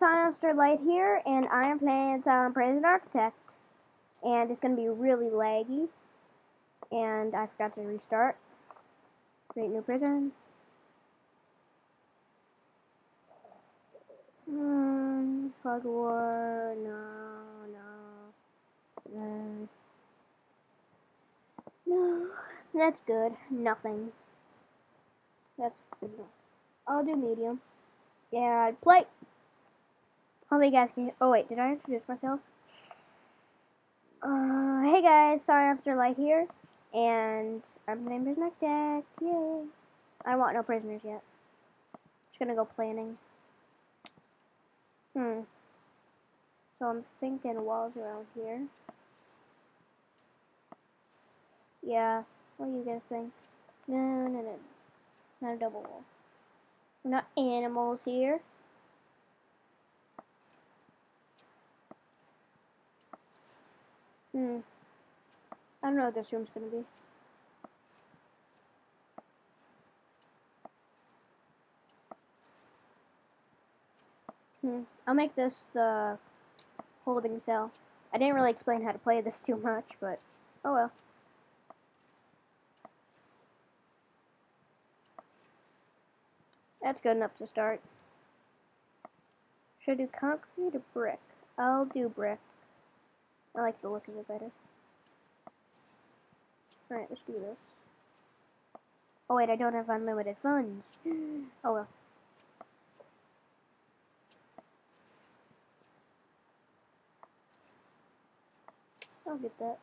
guys, CyanStarLight here, and I am playing some Prison Architect. And it's going to be really laggy. And I forgot to restart. Create new prison. Hmm, fog war, no, no. Uh, no, that's good. Nothing. That's good. I'll do medium. Yeah, I'd play. Hopefully guys can. Oh wait, did I introduce myself? Uh, hey guys, sorry I'm still light here, and I'm named Prisoner Deck. Yay! I want no prisoners yet. Just gonna go planning. Hmm. So I'm thinking walls around here. Yeah. What do you guys think? No, no, no. Not a double wall. We're not animals here. Hmm. I don't know what this room's gonna be. Hmm. I'll make this the holding cell. I didn't really explain how to play this too much, but oh well. That's good enough to start. Should I do concrete or brick? I'll do brick. I like the look of it better. Alright, let's do this. Oh wait, I don't have unlimited funds. oh well. I'll get that.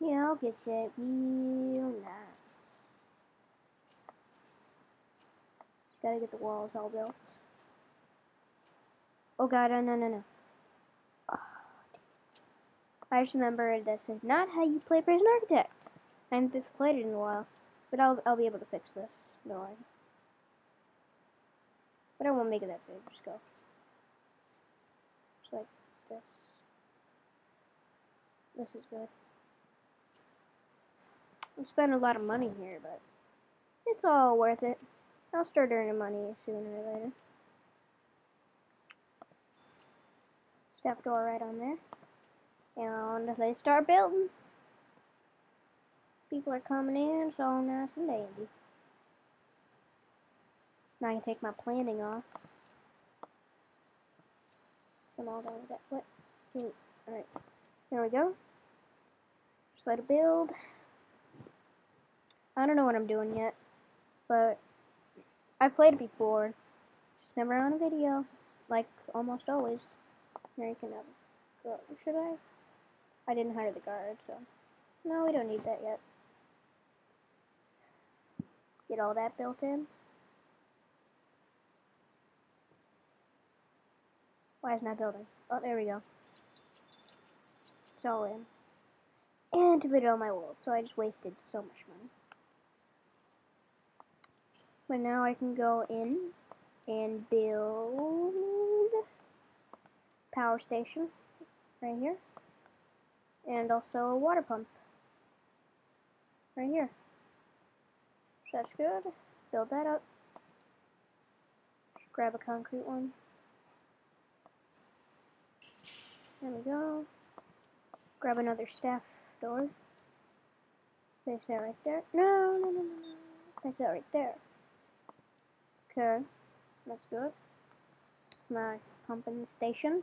Yeah, I'll get that real nice. Gotta get the walls all built. Oh god, oh, no, no, no, no. Oh, I just remembered this is not how you play Prison Architect. I haven't played it in a while. But I'll, I'll be able to fix this. No, I... But I won't make it that big. Just go. Just like this. This is good. I spend a lot of money here, but it's all worth it. I'll start earning money sooner or later. Step door right on there. And they start building. People are coming in, all nice and dandy. Now I can take my planning off. Come all down that. What? Alright. There we go. Just let it build. I don't know what I'm doing yet, but I've played it before. Just never on a video, like almost always. You can go. Should I? I didn't hire the guard, so no, we don't need that yet. Get all that built in. Why is not building? Oh, there we go. It's all in. And to it on my wall, so I just wasted so much money. But now I can go in and build power station right here. And also a water pump right here. So that's good. Build that up. Grab a concrete one. There we go. Grab another staff door. Place that right there. No, no, no, no. Place that right there. Okay, that's good. My pumping station.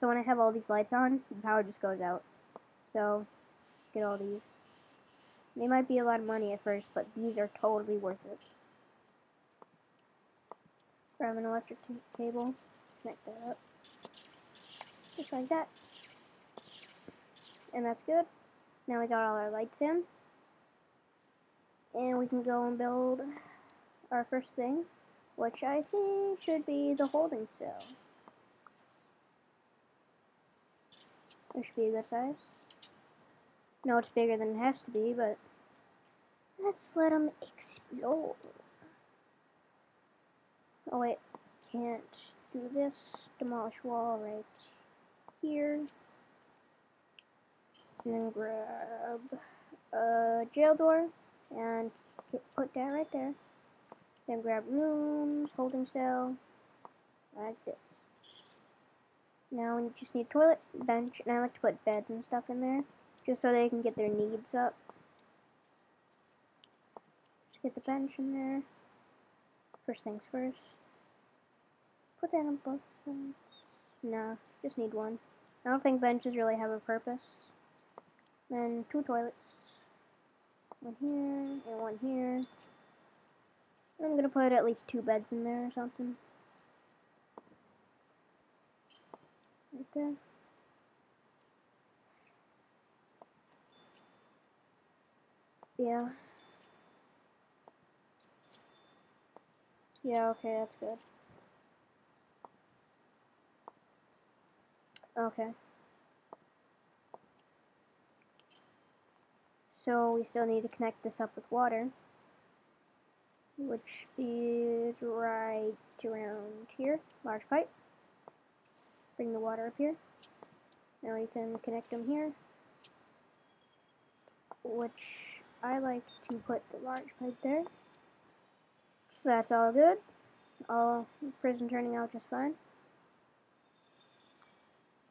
So when I have all these lights on, the power just goes out. So, get all these. They might be a lot of money at first, but these are totally worth it. Grab an electric cable. connect that up. Just like that. And that's good. Now we got all our lights in. And we can go and build our first thing, which I think should be the holding cell. It should be a good size. No, it's bigger than it has to be, but let's let them explode. Oh wait, can't do this. Demolish wall right here. And then grab a jail door and put that right there. Then grab rooms, holding cell, like this. Now we just need a toilet, bench, and I like to put beds and stuff in there, just so they can get their needs up. Just get the bench in there. First things first. Put that on both sides. No, just need one. I don't think benches really have a purpose. Then two toilets. One here, and one here. I'm gonna put at least two beds in there or something. Right there. Yeah. Yeah, okay, that's good. Okay. So we still need to connect this up with water, which is right around here, large pipe. Bring the water up here. Now we can connect them here, which I like to put the large pipe there. So that's all good. All prison turning out just fine.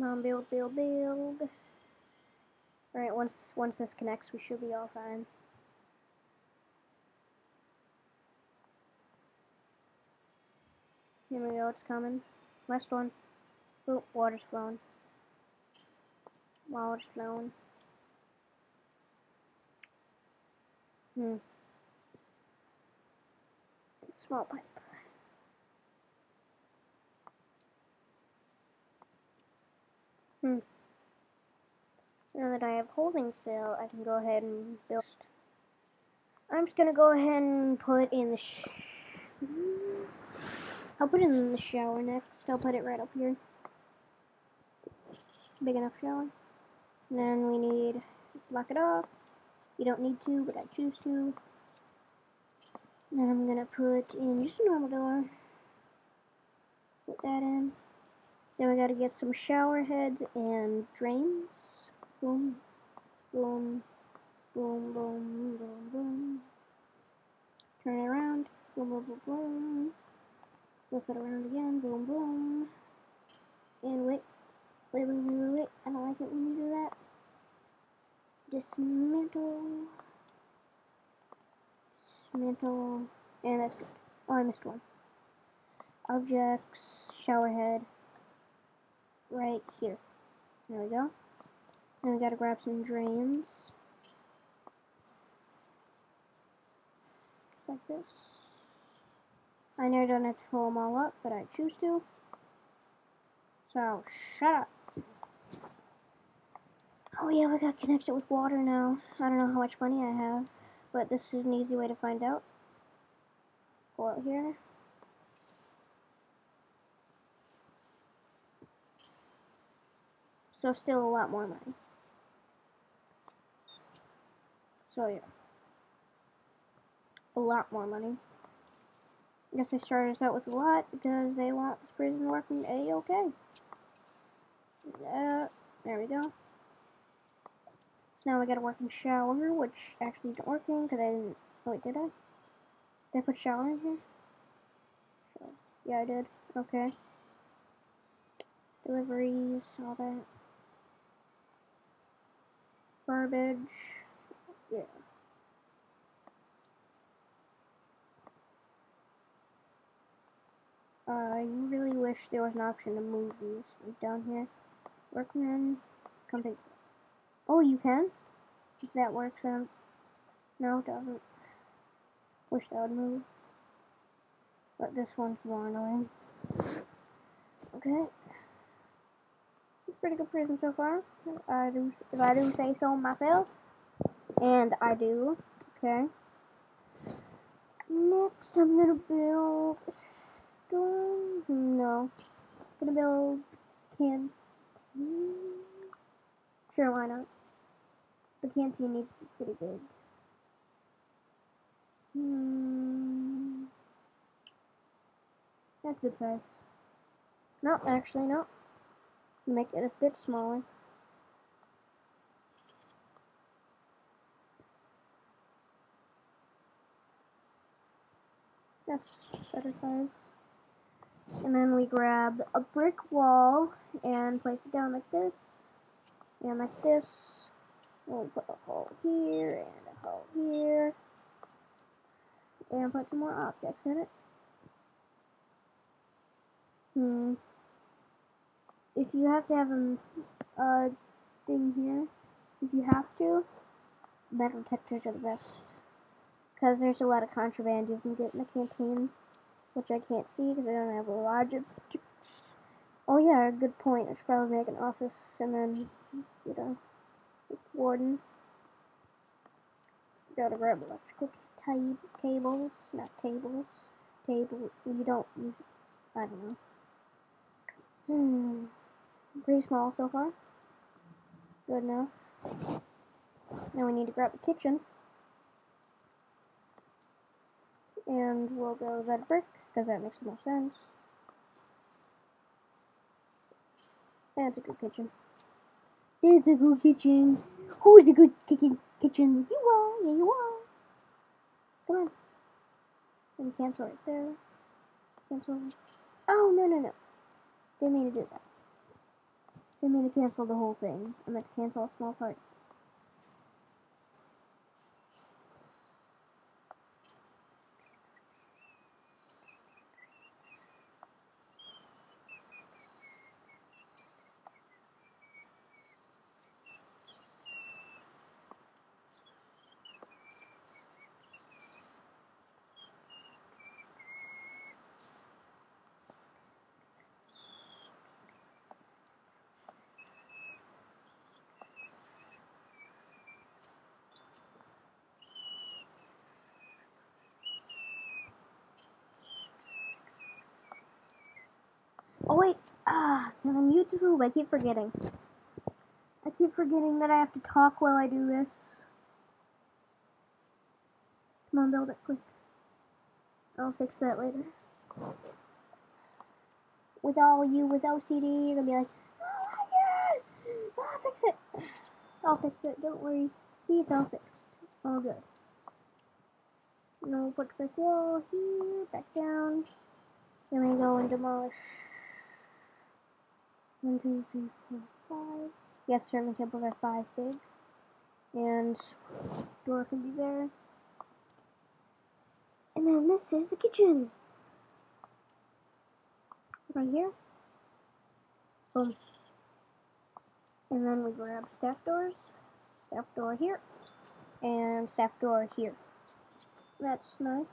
On, build, build, build. Alright, once once this connects, we should be all fine. Here we go, it's coming. Last one. Oh, water's. Hmm. Small pipe. Hmm. Now that I have holding cell, I can go ahead and build. I'm just gonna go ahead and put in the. I'll put it in the shower next. I'll put it right up here. Big enough shower. And then we need lock it off. You don't need to, but I choose to. Then I'm gonna put in just a normal door. Put that in. Then we gotta get some shower heads and drains. Boom, boom, boom, boom, boom, boom. Turn it around. Boom, boom, boom, boom. Flip it around again. Boom, boom. And wait. Wait, wait, wait, wait. I don't like it when you do that. Dismantle. Dismantle. And that's good. Oh, I missed one. Objects. Shower head right here. There we go. Now we gotta grab some drains. Like this. I know I don't have to fill them all up, but I choose to. So, shut up. Oh yeah, we got connected with water now. I don't know how much money I have, but this is an easy way to find out. Go out here. So still a lot more money. So yeah. A lot more money. I guess they started us out with a lot because they want this prison working a-okay. Uh, there we go. Now I gotta work in shower, which actually isn't working because I didn't. Oh, wait, did I? Did I put shower in here? Sure. Yeah, I did. Okay. Deliveries, all that garbage. Yeah. Uh, I really wish there was an option to move these down here. Workman, company. Oh, you can? If that works out. No, it doesn't. Wish that would move. But this one's more annoying. Okay. Okay. It's pretty good prison so far. I do, if I do say so myself. And I do. Okay. Next, I'm gonna build storm. No, I'm gonna build can. Sure, why not? The canteen needs to be pretty big. Hmm. That's good size. No, actually, no. Make it a bit smaller. That's better size. And then we grab a brick wall and place it down like this. And like this. We'll put a hole here and a hole here. And put some more objects in it. Hmm. If you have to have a uh, thing here, if you have to, metal detectors are the best. Because there's a lot of contraband you can get in the campaign, which I can't see because I don't have a logic. Oh yeah, good point. I should probably make an office and then, you know, warden. Gotta grab electrical cables, not tables. Table, you don't, you, I don't know. Hmm, pretty small so far. Good enough. Now we need to grab the kitchen. and we'll go red brick because that makes the most sense. That's a good kitchen. It's a good kitchen. Who's a good kitchen? Kitchen? You are. Yeah, you are. Come on. And cancel right there. Cancel. Oh no no no! Didn't mean to do that. Didn't mean to cancel the whole thing. I meant to cancel a small part. Oh wait, ah, I'm on YouTube. I keep forgetting. I keep forgetting that I have to talk while I do this. Come on, build it quick. I'll fix that later. With all you with OCD, gonna be like, oh my god, I'll fix it. I'll fix it, don't worry. It's all fixed. All good. No, put brick wall here, back down. Then we go and demolish one, two, three, four, five. Yes, certain temples are five big. And door can be there. And then this is the kitchen. Right here. Boom. And then we grab staff doors. Staff door here. And staff door here. That's nice.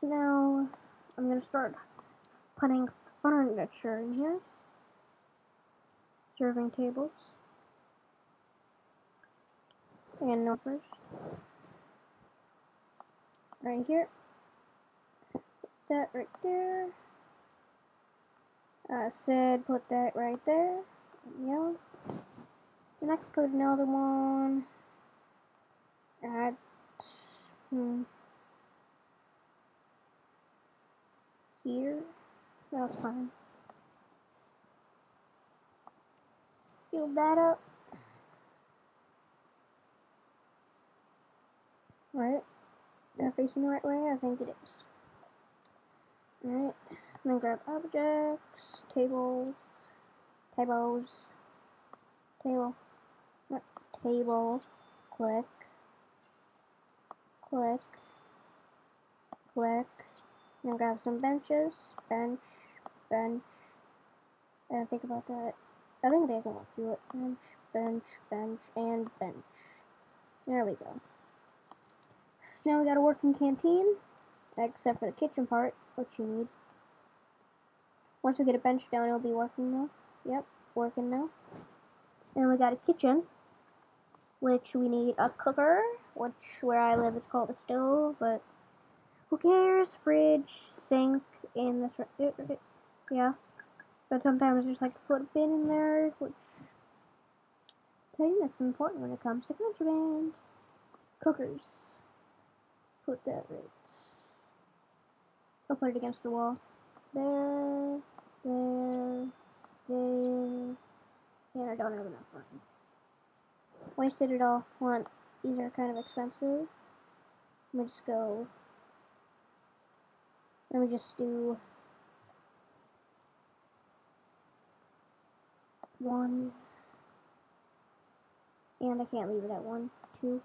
So now I'm going to start putting furniture in here. Serving tables. And numbers. Right here. Put that right there. I said put that right there. Yeah. Then I put another one at hmm, here. That's fine. That up. Right. They're facing the right way? I think it is. Alright. Then grab objects, tables, tables, table, not table, click, click, click, then grab some benches, bench, bench. And think about that. I think they can do it. Bench, bench, bench, and bench. There we go. Now we got a working canteen, except for the kitchen part, which you need. Once we get a bench down, it'll be working now. Yep, working now. And we got a kitchen, which we need a cooker, which where I live is called a stove, but who cares? Fridge, sink, and this. Yeah. But sometimes there's like a bin in there, which cleanliness is important when it comes to contraband. Cookers. Put that right. I'll put it against the wall. There, there, there. And I don't have enough room. Wasted it all. Want these are kind of expensive. Let me just go. Let me just do one. And I can't leave it at one, two.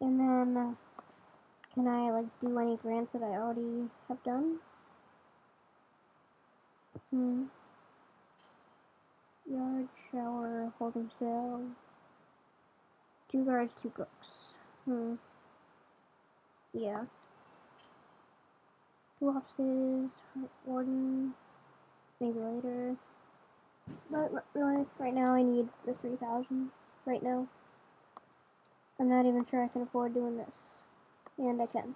And then, uh, can I, like, do any grants that I already have done? Hmm. Yard, shower, holding cell. Two guards, two cooks. Hmm. Yeah. Two offices, warden, maybe later. But really, right now I need the 3000 right now. I'm not even sure I can afford doing this. And I can.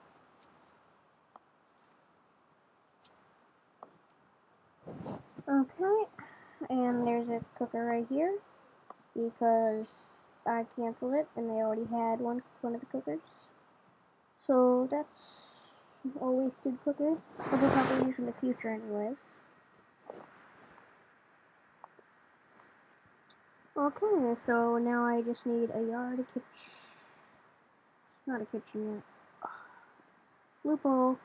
Okay, and there's a cooker right here because I canceled it and they already had one one of the cookers. So that's a wasted cooker. I'll to use in the future anyway. Okay, so now I just need a yard, a kitchen. Not a kitchen yet. Loophole.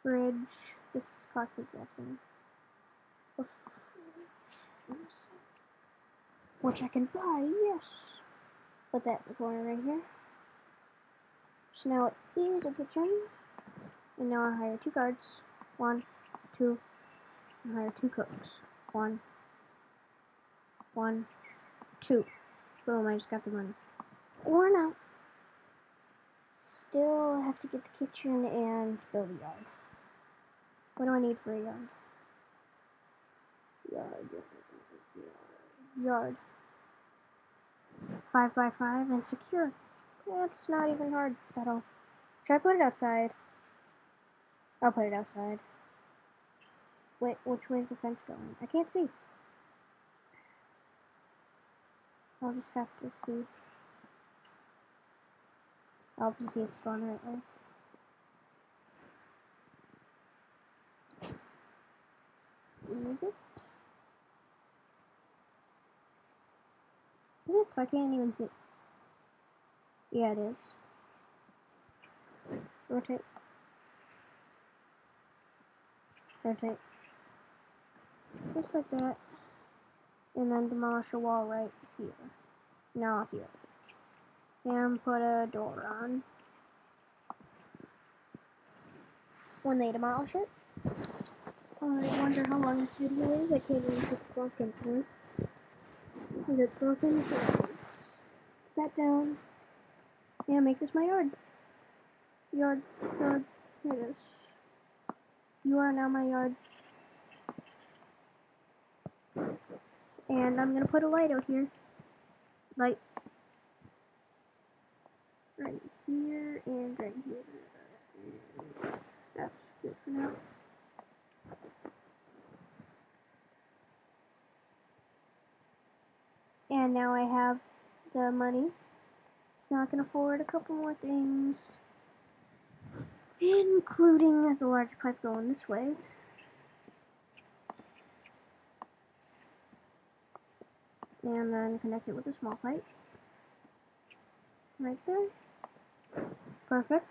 Fridge. This is costly dressing. Which I can buy, yes. Put that in the corner right here. So now it is a kitchen. And now I hire two guards. One, two, and hire two cooks. One, one, two. Boom, I just got the money. Or not. Still have to get the kitchen and build a yard. What do I need for a yard? Yard. Yard. Five by five and secure. That's not even hard at all. Should I put it outside? I'll put it outside. Wait, which way is the fence going? I can't see. I'll just have to see. I'll just see it's going the right it? Is it? I can't even see. Yeah, it is. Rotate. Rotate. Just like that and then demolish a wall right here. Now here. And put a door on. When they demolish it. I wonder how long this video is. I can't even see broken through. Is it broken? That down. Yeah, make this my yard. Yard, yard. Here it is. You are now my yard. And I'm gonna put a light out here. Light. Right here and right here. That's good for now. And now I have the money. Now I can afford a couple more things. Including the large pipe going this way. And then connect it with a small pipe. Right there. Perfect.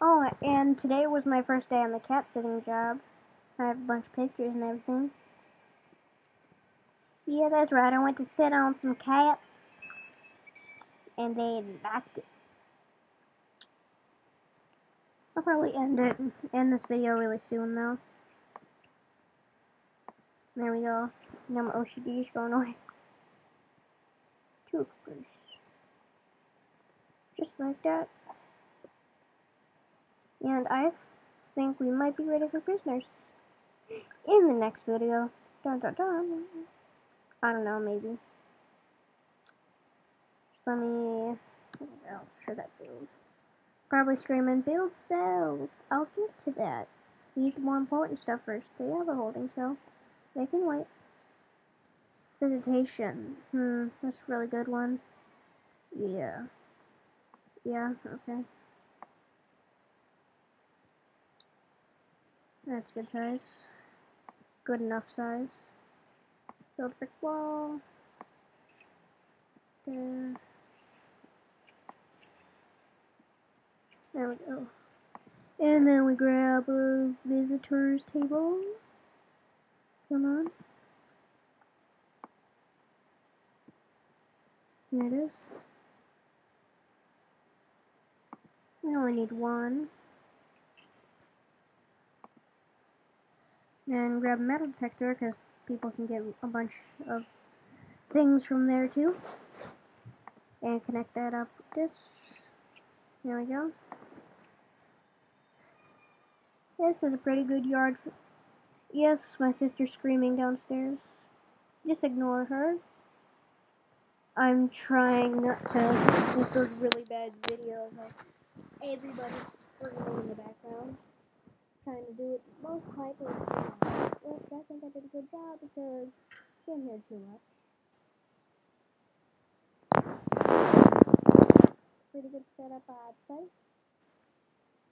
Oh, and today was my first day on the cat sitting job. I have a bunch of pictures and everything. Yeah, that's right. I went to sit on some cats, and they liked it. I'll probably end it, end this video really soon though. There we go. Now my OCD is going away. Toothbrush. Just like that. And I think we might be ready for prisoners in the next video. Dun, dun, dun. I don't know, maybe. Let me. Sure that builds. Probably screaming, build cells. I'll get to that. We need the more important stuff first. They have a holding cell. They can wait. Visitation. Hmm, that's a really good one. Yeah. Yeah, okay. That's good size. Good enough size. Build brick wall. There. There we go. And then we grab a visitor's table. Come on. Is. We only need one. And grab a metal detector because people can get a bunch of things from there too. And connect that up with this. There we go. This is a pretty good yard. yes, my sister's screaming downstairs. Just ignore her. I'm trying not to make those really bad videos of everybody screaming in the background. Trying to do it most quietly. Yes, I think I did a good job because she didn't hear too much. Pretty good setup, I'd say.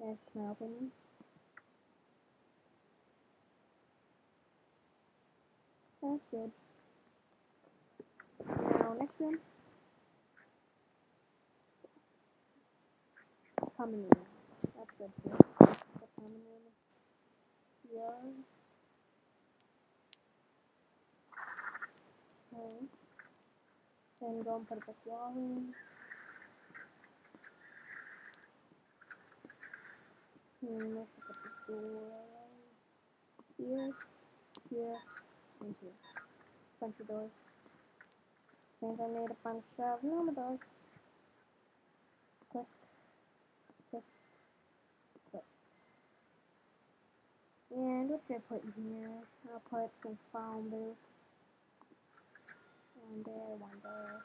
That's my opinion. That's good. One. Common room. That's good too. The common room. Yeah. Okay. Then go and put in. Put the door here, here, and here. Bunch of doors. Means I made a bunch of doors. Click, click, click. And what should I put in here? I'll put some phone booth. One there, one there.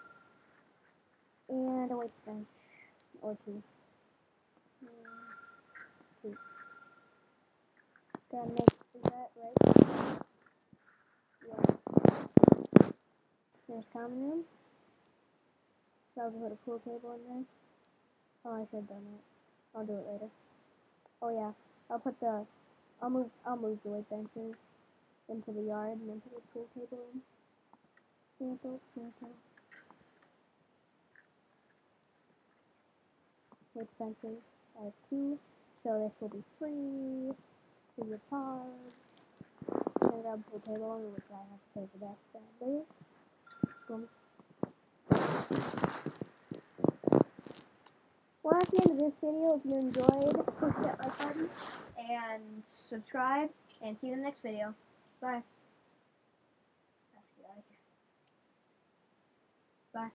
And a weight bench. Or two. Hmm, two. Gotta make that right. There's common room. Probably put a pool table in there. Oh, I should have done that. I'll do it later. Oh yeah, I'll put the, I'll move, I'll move the weight benches into the yard and then put a pool table in. Sample, sample. Weight benches. I have two, so this will be free to your pod. And I'll pool table, which I have to pay for that later. Well, at the end of this video. If you enjoyed, click that like button and subscribe. And see you in the next video. Bye.